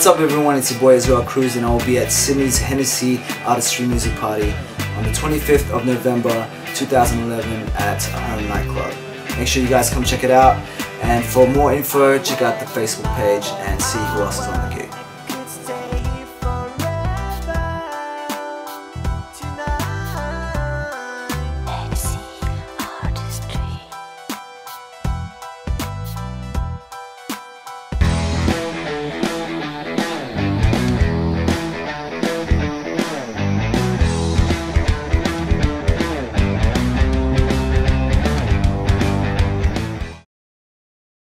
What's up everyone, it's your boy Israel Cruz and I will be at Sydney's Hennessy Artistry Music Party on the 25th of November 2011 at Home Nightclub. Make sure you guys come check it out and for more info check out the Facebook page and see who else is on the gig.